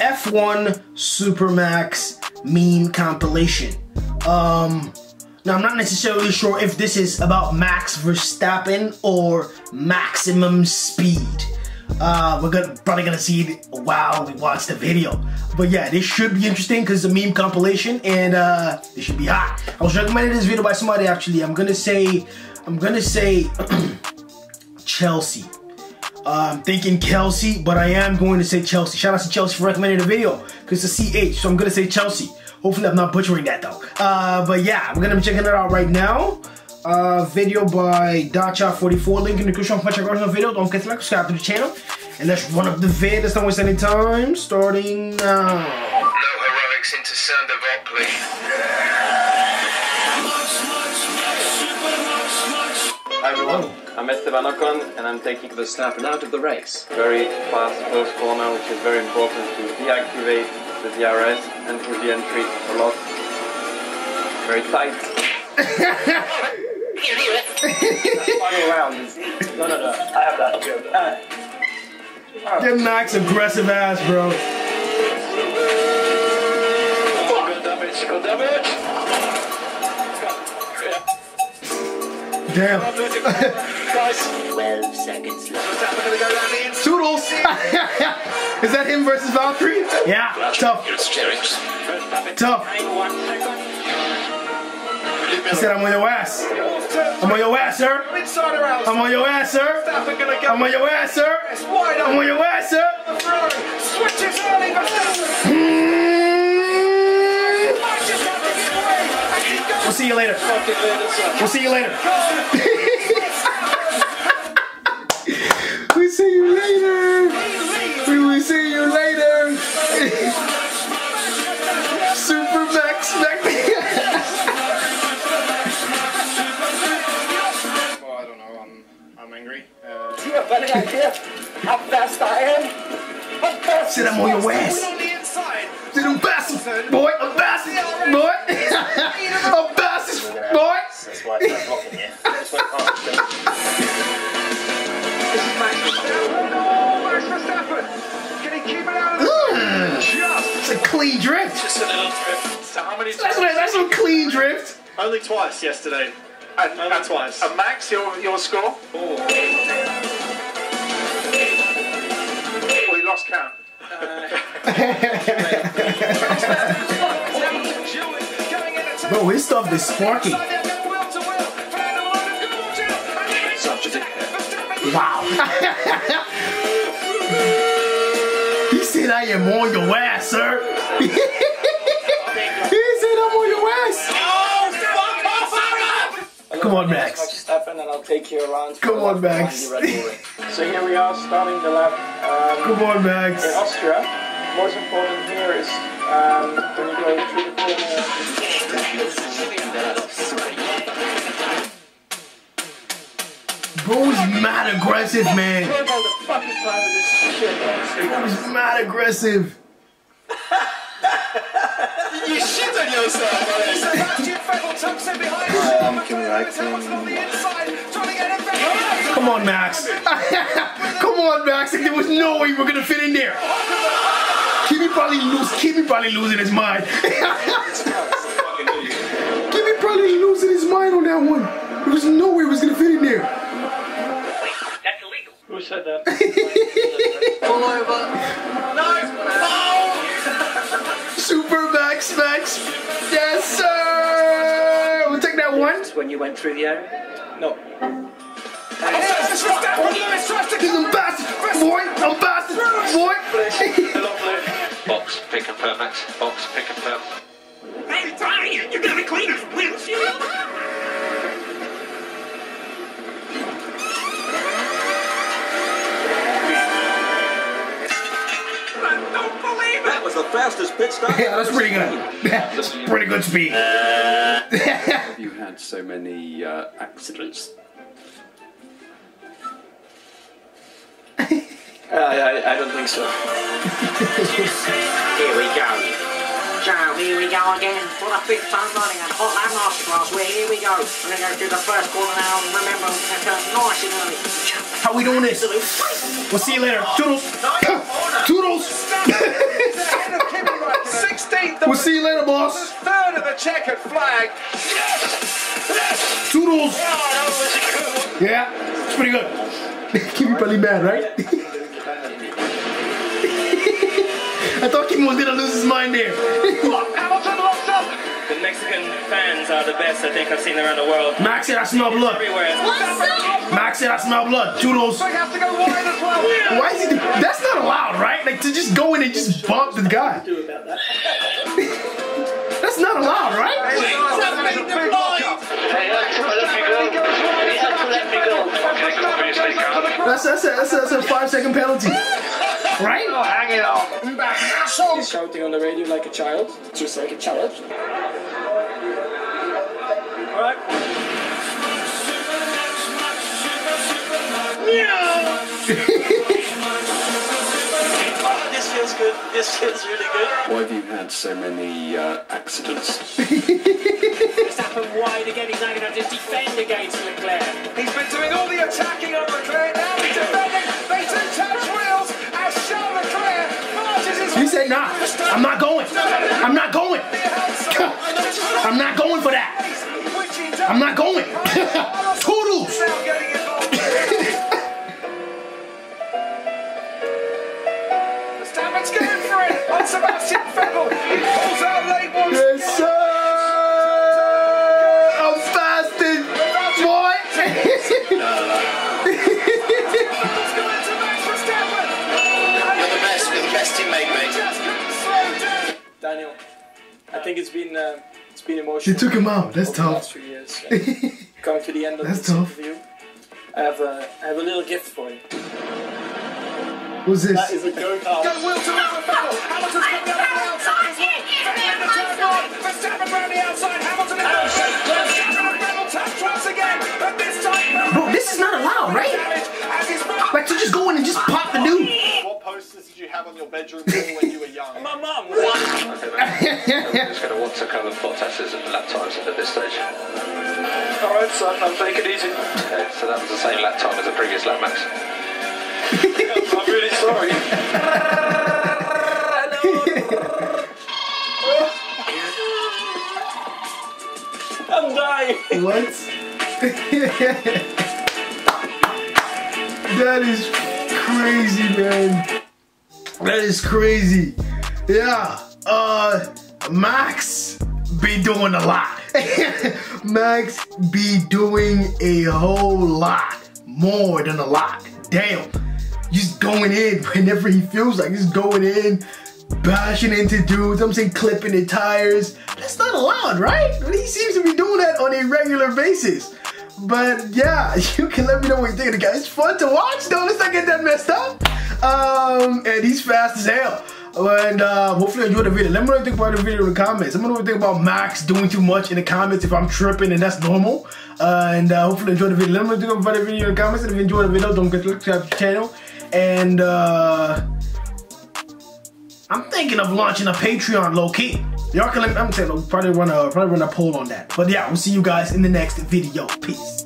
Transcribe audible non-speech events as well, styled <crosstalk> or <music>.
F1 Supermax meme compilation. Um, now I'm not necessarily sure if this is about Max Verstappen or maximum speed. Uh, we're gonna probably gonna see it while we watch the video. But yeah, this should be interesting because it's a meme compilation and uh, this should be hot. I was recommended this video by somebody actually. I'm gonna say, I'm gonna say <clears throat> Chelsea. I'm thinking Kelsey, but I am going to say Chelsea. Shout out to Chelsea for recommending the video because it's a CH, so I'm gonna say Chelsea. Hopefully I'm not butchering that though. Uh, but yeah, we're gonna be checking it out right now. Uh, video by Dacha44, link in the description for check out the video. Don't forget to like, subscribe to the channel. And let's run up the vid. Let's not waste any time. Starting now. No heroics into Sandoval, please. Hi everyone, I'm Esteban Ocon and I'm taking the Verstappen out of the race. Very fast first corner which is very important to deactivate the DRS and for the entry a lot. Very tight. Final round is... No, no, no, I have that. You have that. Get Max aggressive ass, bro. Good damage, good damage. Damn. 12 seconds left. Verstappen gonna go down the inside. Toodles. <laughs> is that him versus Valkyrie? Yeah. Tough. Tough. gain one second. He said, I'm on your ass. I'm on your ass, sir. Inside or outside? I'm on your ass, sir. Verstappen gonna go I'm on your ass, sir. I'm on your ass, sir. Switches early, Verstappen Mm. might just have to give away. And he goes We'll see you later. We'll see you later. <laughs> we see you later. We will see you later. <laughs> Super Max Max. Well, I don't know. I'm I'm angry. Uh, Do you have any idea how fast I am? How fast Sit I'm on your ass. on. Sit I'm bastard, boy. I'm bastard, boy. <laughs> I'm bastard, boy. That's why it's not blocking here. That's why This is Max Verstappen. Oh, Max Verstappen. Can he keep it out of the Mm. Just. It's a clean drift. just a little drift. So how many? That's what, that's a clean drift. Only twice yesterday. And, and twice. And Max, your your score? Four. Well, you lost count. <laughs> Bro, his stuff is sparky. Wow. <laughs> he said I am on your ass, sir. <laughs> he said I'm on your ass. Come on, Max. Verstappen, and I'll take you around. Come on, Max. So here we are starting the lap. Um, Come on, Max. in Austria. Most important here is um, when you go through the corner. Bro is mad aggressive, man. What about the fucking time of this shit? He's mad aggressive. You shit on yourself, I'm um, Kimi Come on, Max. <laughs> Come on, Max. There was no way we were gonna fit in there. Kimi probably lose. Kimi probably losing his mind. <laughs> Kimi probably losing his mind on that one. There was no way we was gonna fit in there. That's illegal. Who said that? <laughs> Pull over. Super Max Max. Yes, sir. We'll take that one. When you went through the area? No. He's a bastard, boy. I'm bastard, boy. Box, pick and permit. Box, pick and permit. Hey, Brian, you gotta clean his windshield. That was the pit stop. Yeah, that's pretty good. <laughs> That's pretty good speed. <laughs> Have you had so many uh, accidents? Uh, I, I don't think so. <laughs> Here we go. So, here we go again for the fifth time running at Hot Lap Masterclass. Where here we go. We're going to go through the first corner now. And remember, we're going to turn nice and early. How we doing this? We'll see you later. Toodles. Toodles. We'll see you later, boss. Third of the checkered flag. Yes! Yes! Toodles. Yeah, it's pretty good. <laughs> Kimi probably mad, right? <laughs> I thought Kimi was gonna lose his mind there. <laughs> Hamilton locks up. The Mexican fans are the best I think I've seen around the world. Max said I smell blood. Everywhere. Max said I smell blood. Toodles. They have to go wide as well. Why is he? That's not allowed, right? Like to just go in and just bump the guy. <laughs> That's not allowed, right? That's that's a, that's a, that's a five second penalty, right? Hang it on. He's shouting on the radio like a child, just like a child. Alright. <laughs> this feels good. This feels really good. Why have you had so many uh, accidents? <laughs> Verstappen wide again. He's now going to have to defend against Leclerc. I'm not going. I'm not going. I'm not going for that. I'm not going." <laughs> Toodles. Involved. Verstappen's going for it on Sebastian Vettel. He pulls out think it's been uh, it's been He emotional. took him out. That's over the last tough. few years. <laughs> Coming to the end of That's this tough. interview, I have a I have a little gift for you. What's this? is a go kart. Go wheel to wheel with Vettel. Hamilton's coming out on the outside as well. Vettel in the turn one. Verstappen round the outside. Hamilton in the outside. Verstappen and Vettel touch once again. But this time, Bro, this is not allowed, right? damage as his Like to just go in and just pop the dude. What posters did you have on your bedroom wall when you were young? My mum. <laughs> Just going to want to cover Bottas's lap times at this stage. Alright, son, I'll take it easy. Okay, so that was the same lap time as the previous lap, Max. <laughs> I'm really sorry. <laughs> I'm dying. What? that is crazy, man. That is crazy. Yeah. Uh, Max be doing a lot. <laughs> Max be doing a whole lot. More than a lot. Damn. Just going in <laughs> whenever he feels like just going in, bashing into dudes. I'm saying clipping the tires. That's not allowed, right? But he seems to be doing that on a regular basis. But yeah, <laughs> you can let me know what you think of the guy. It's fun to watch though. Let's not get that messed up. Um, and he's fast as hell. And uh, hopefully you enjoyed the video. Let me know what you think about the video in the comments. Let me know what you think about Max doing too much in the comments if I'm tripping and that's normal. And uh, hopefully you enjoyed the video. Let me know what you think about the video in the comments. And if you enjoyed the video, don't forget to subscribe to the channel. And uh, I'm thinking of launching a Patreon low key. Y'all can let me, I'm probably run a probably run a poll on that. But yeah, we'll see you guys in the next video. Peace.